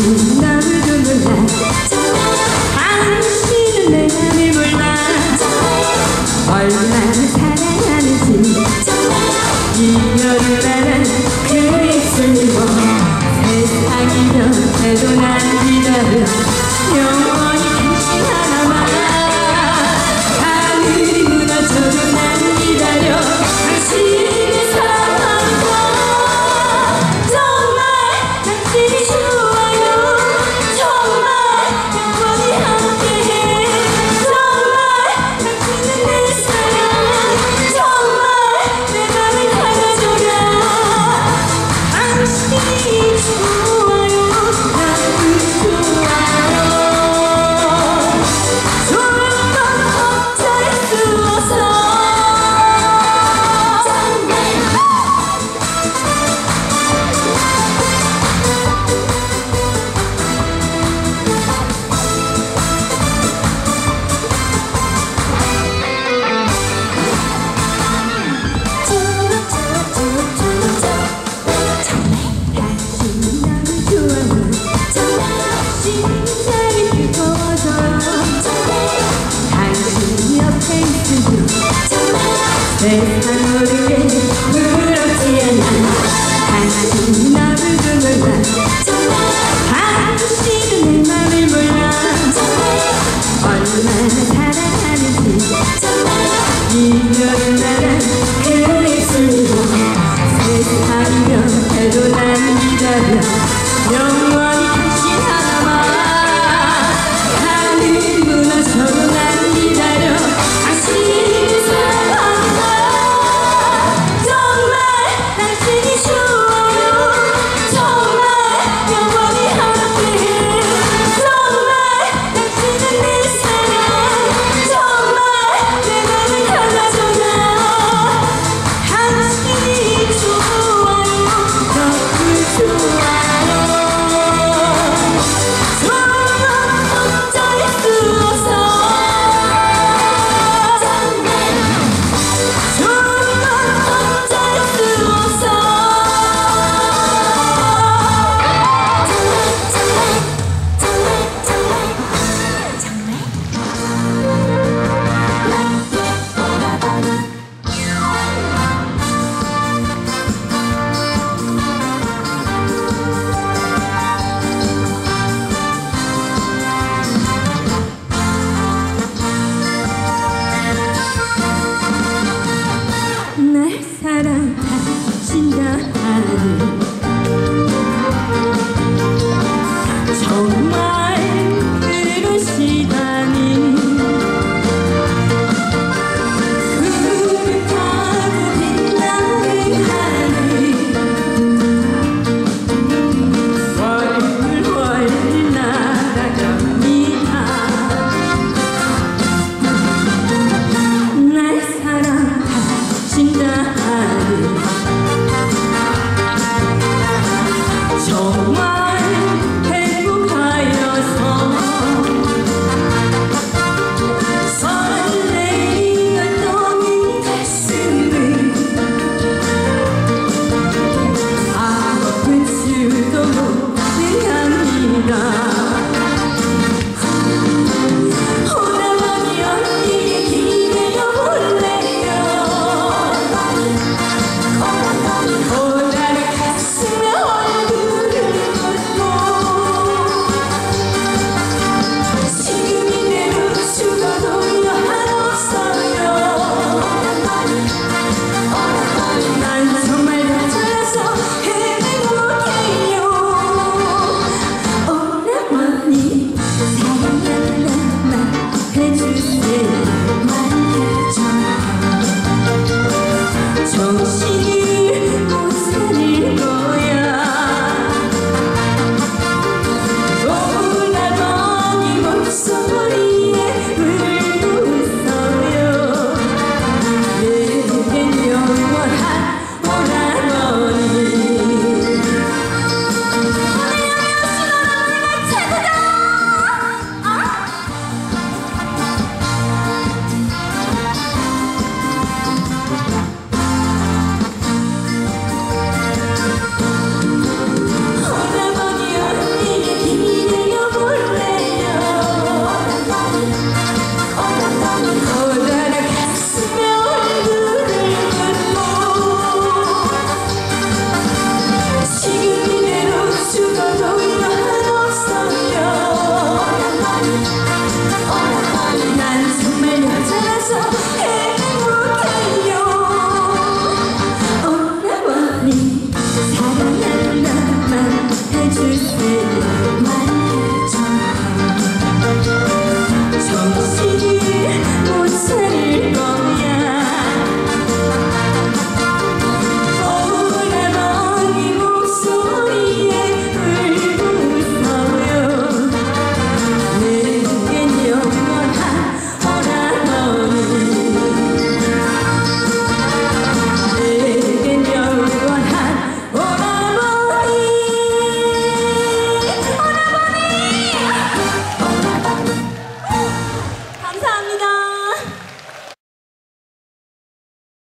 당 세상머리에 물부럽지 않아 당신 나를 두는 당신은 내 맘을 몰라 얼마나 사랑하는지 이별은 나랑 그랬습니다 세상이 변해도 난 기다려